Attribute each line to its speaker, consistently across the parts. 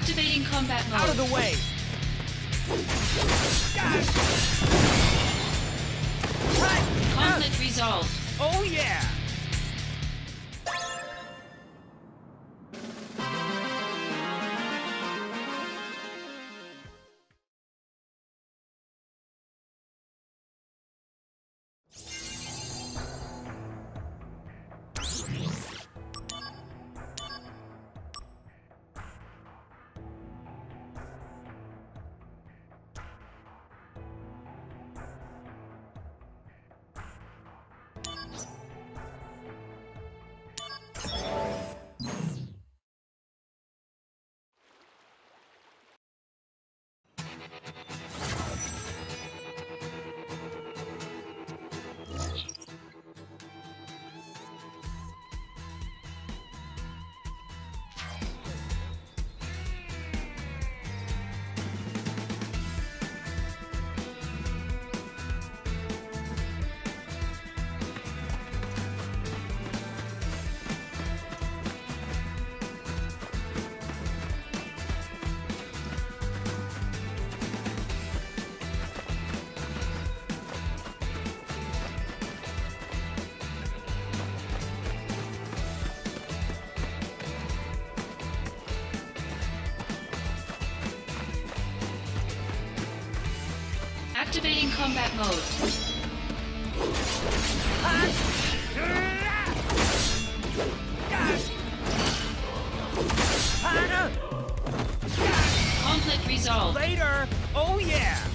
Speaker 1: Activating combat mode.
Speaker 2: Out of the way!
Speaker 1: Conflict resolved.
Speaker 2: Oh yeah!
Speaker 1: Activating combat mode. Conflict resolved.
Speaker 2: Later! Oh yeah!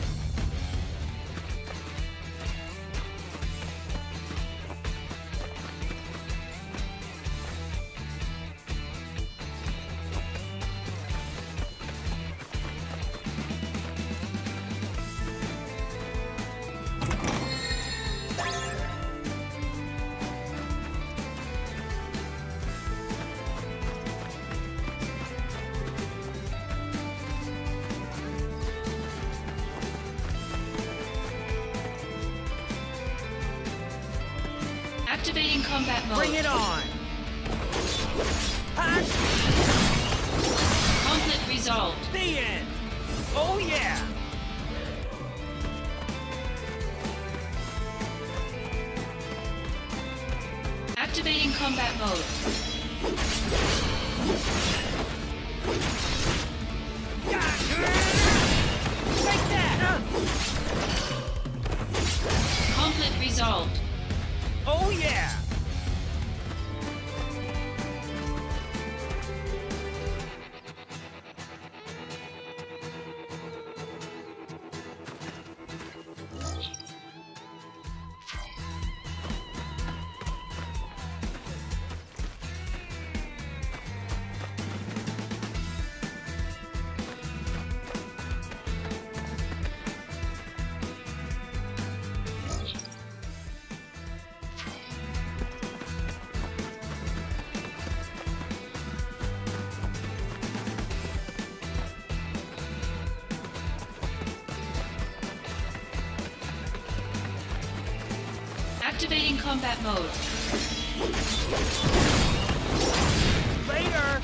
Speaker 1: Activating combat mode.
Speaker 2: Later!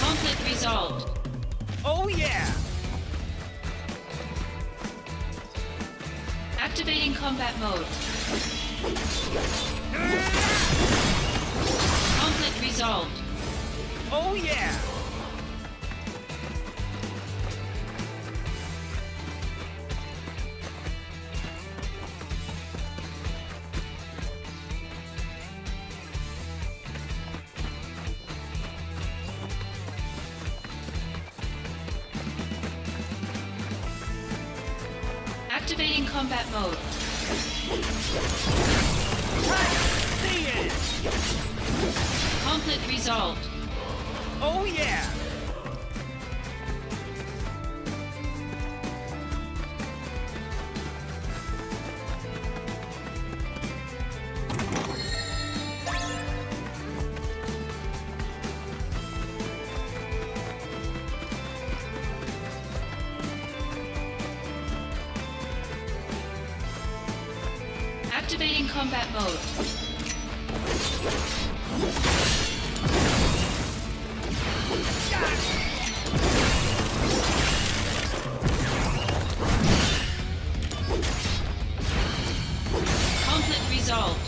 Speaker 1: Conflict resolved.
Speaker 2: Oh yeah!
Speaker 1: Activating combat mode.
Speaker 2: Ah!
Speaker 1: Conflict resolved.
Speaker 2: Oh yeah!
Speaker 1: Activating combat mode.
Speaker 2: Conflict resolved.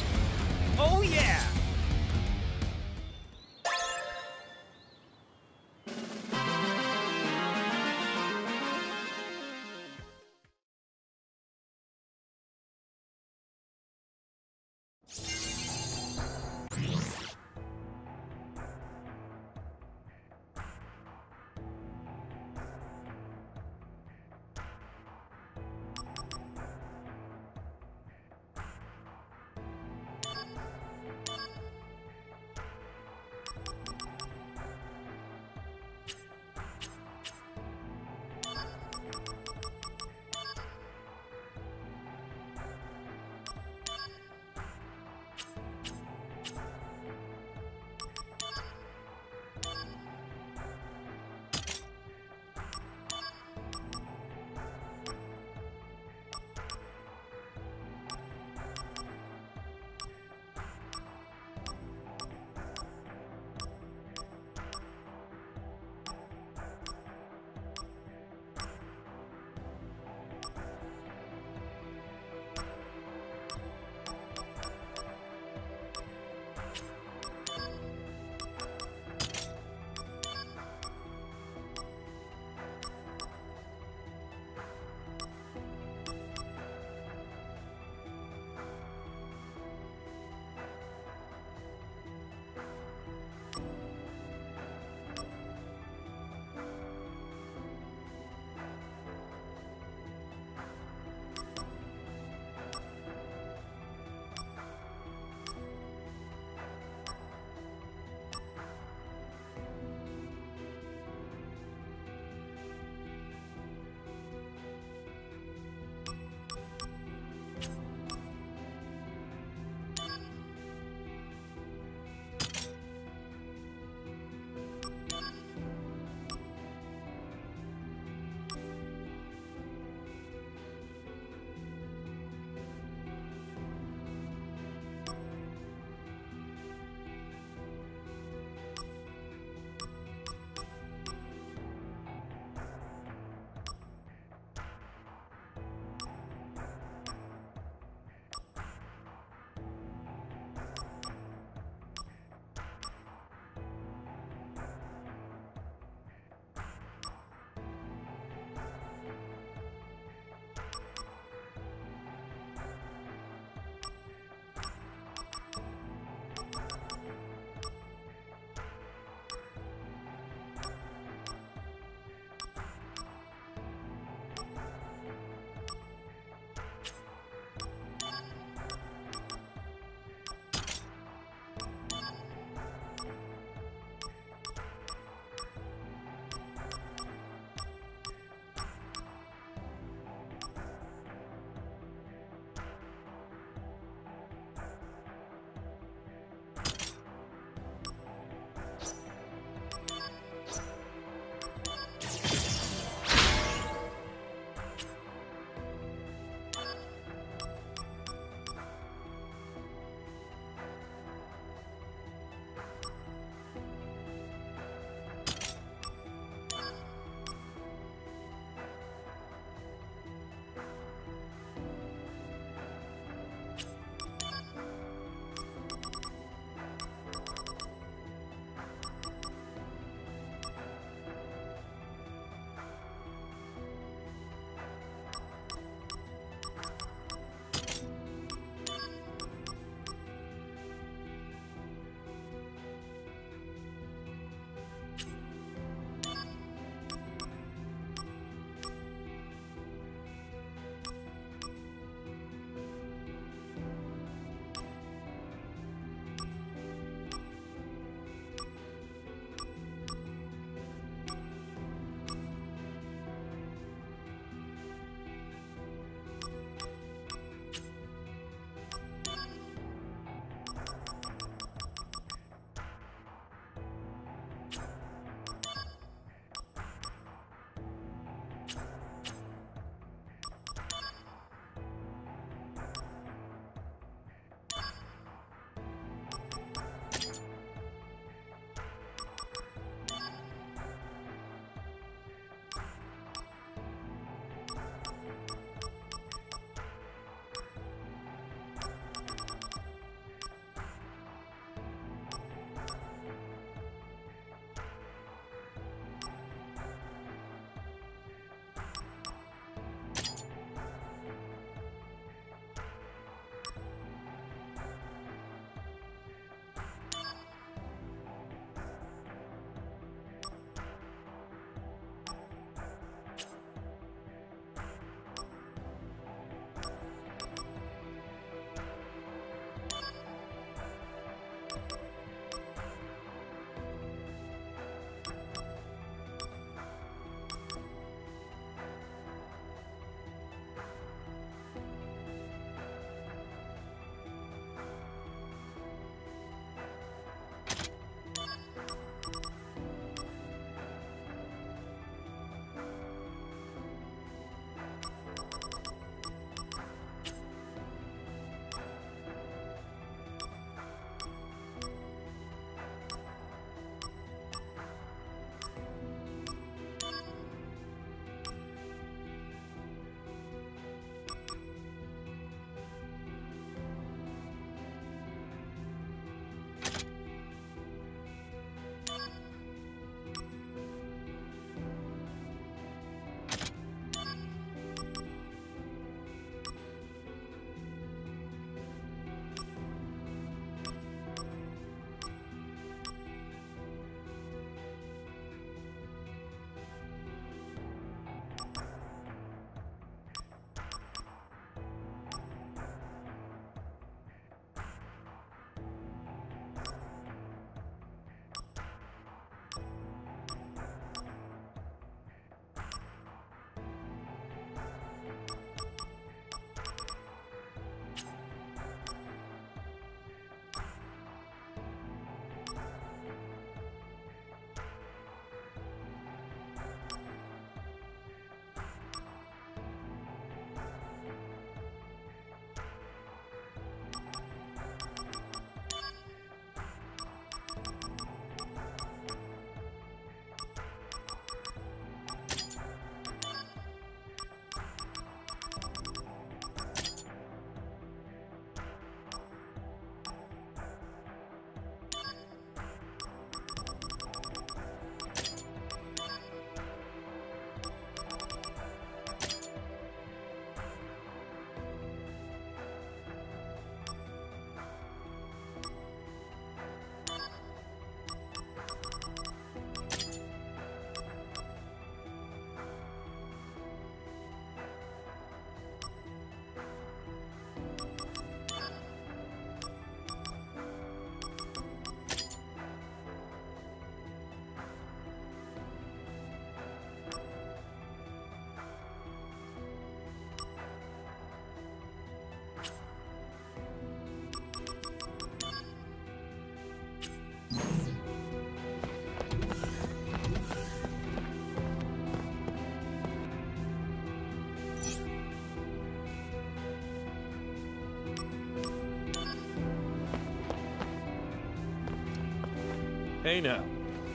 Speaker 3: Hey now,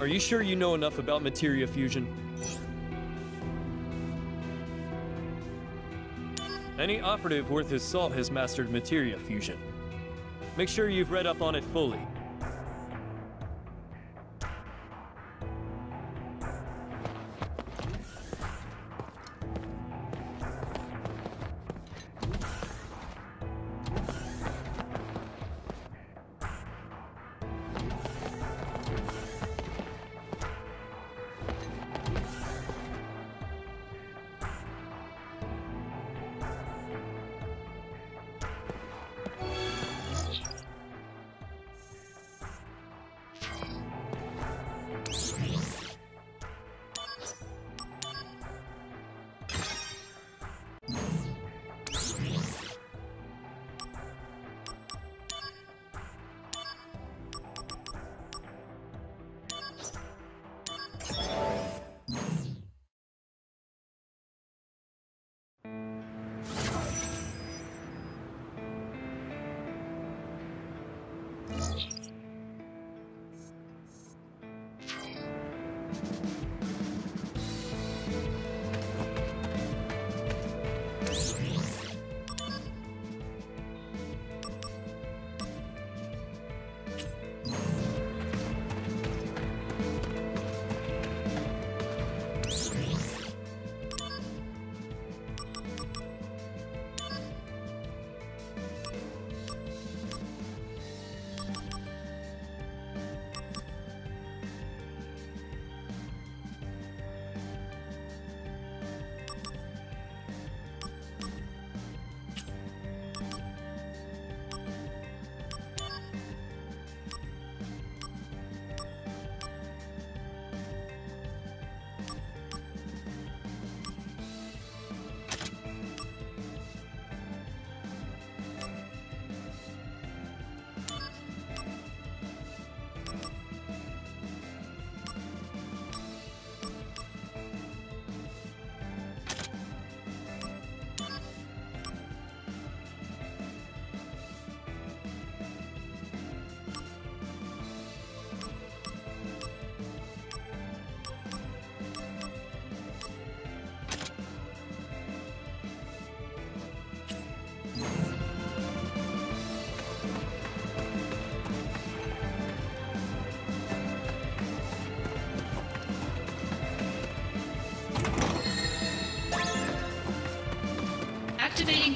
Speaker 3: are you sure you know enough about materia fusion? Any operative worth his salt has mastered materia fusion. Make sure you've read up on it fully.
Speaker 2: Activating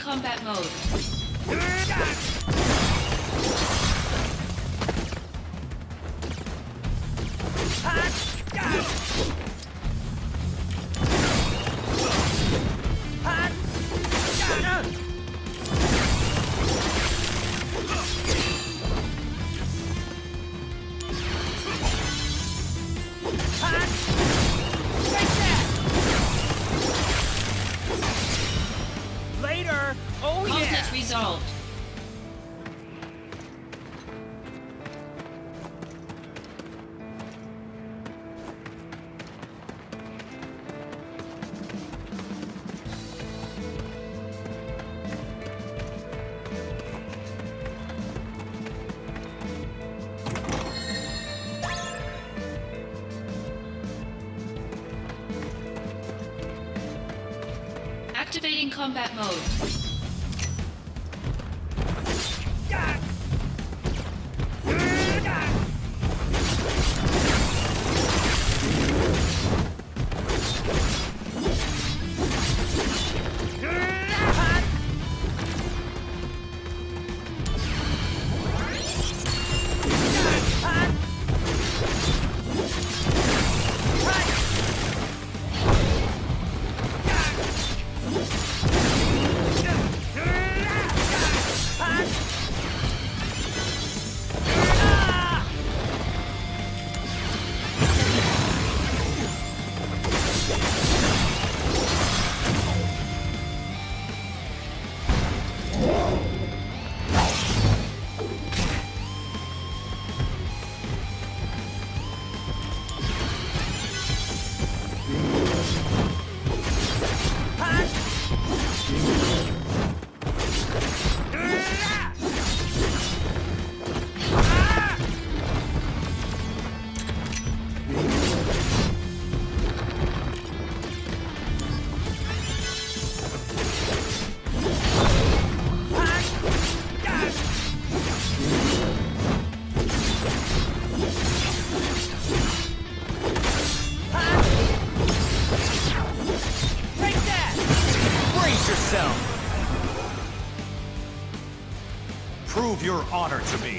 Speaker 2: combat mode. Prove your honor to me.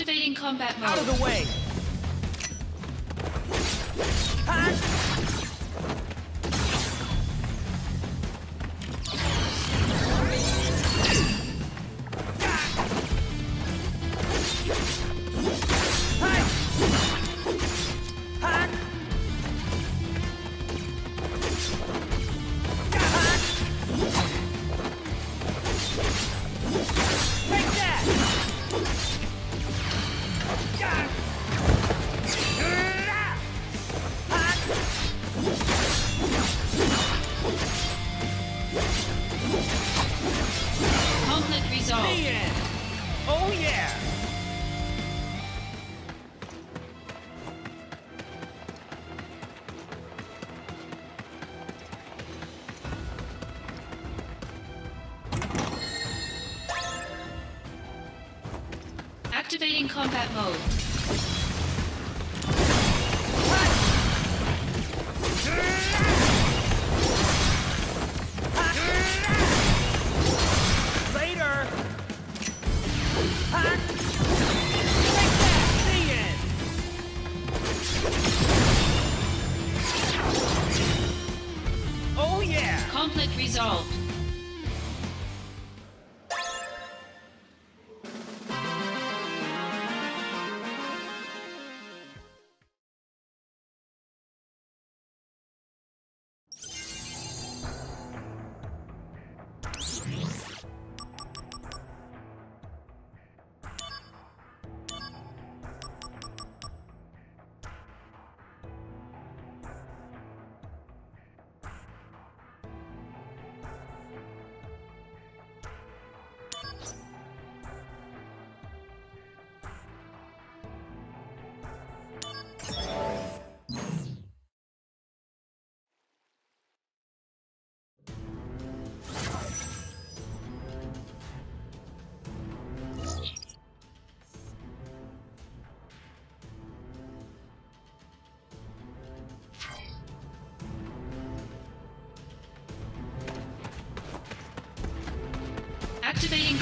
Speaker 2: Activating combat mode.
Speaker 4: Out of the way!
Speaker 2: Huh? combat mode.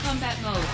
Speaker 2: combat mode.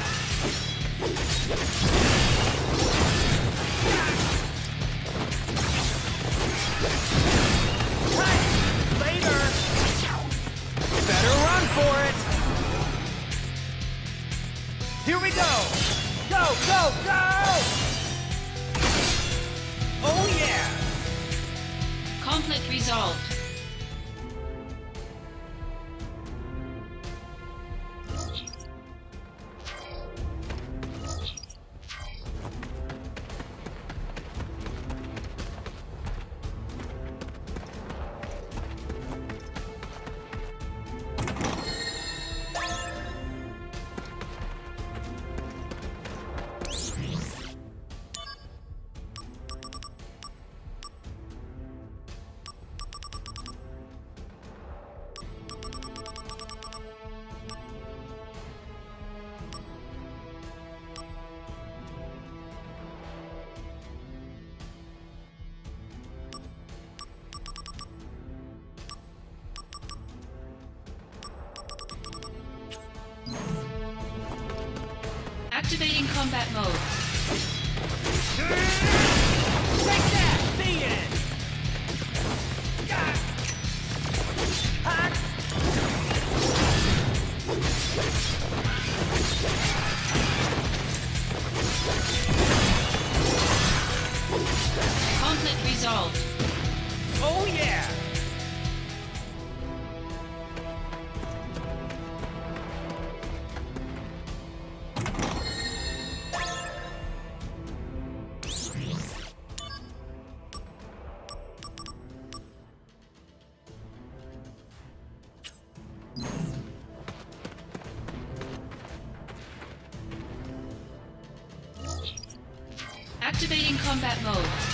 Speaker 2: Combat mode. Combat mode.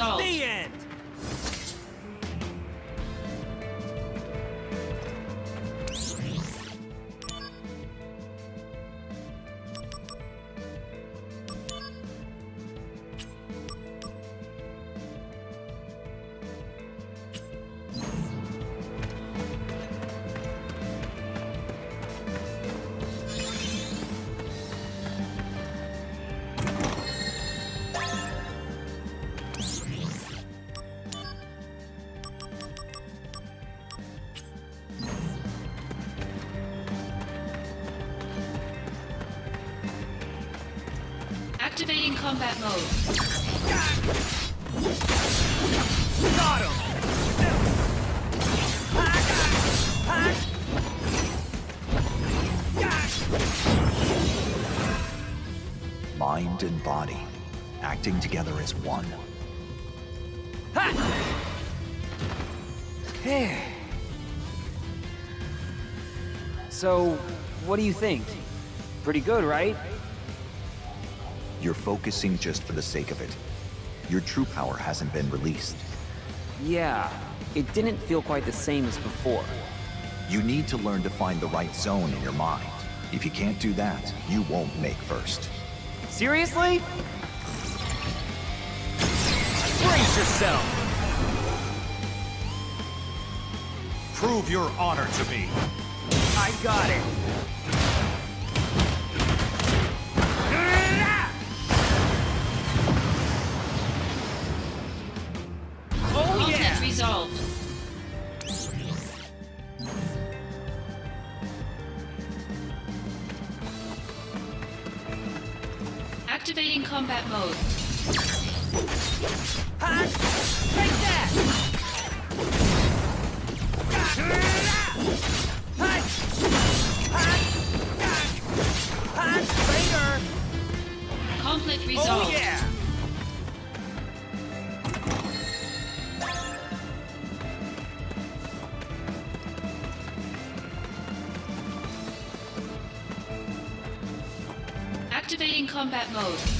Speaker 4: The end!
Speaker 2: Combat mode.
Speaker 4: Got him! Hot! Hot!
Speaker 5: mind and body, acting together as one.
Speaker 6: So, what do you think? Pretty good, right?
Speaker 5: You're focusing just for the sake of it. Your true power hasn't been released.
Speaker 6: Yeah, it didn't feel quite the same as before.
Speaker 5: You need to learn to find the right zone in your mind. If you can't do that, you won't make first.
Speaker 6: Seriously? Brace yourself!
Speaker 7: Prove your honor to me.
Speaker 6: I got it!
Speaker 2: Mode.
Speaker 4: Hot! Take that! Hot! Hot! Hot! Later!
Speaker 2: Conflict
Speaker 4: Oh yeah!
Speaker 2: Activating combat mode.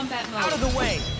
Speaker 2: Combat mode.
Speaker 4: Out of the way!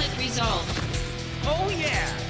Speaker 8: Conflict resolved.
Speaker 2: Oh yeah!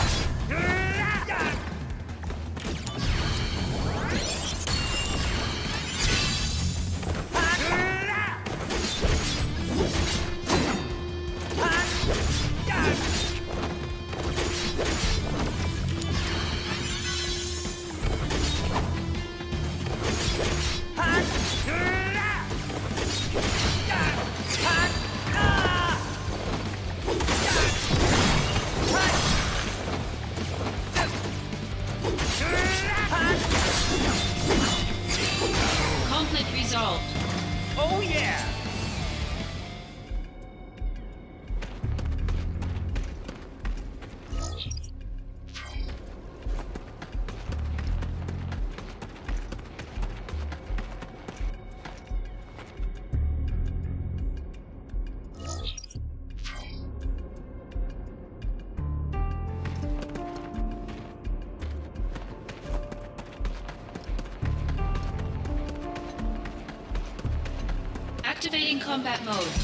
Speaker 8: Combat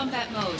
Speaker 8: combat mode.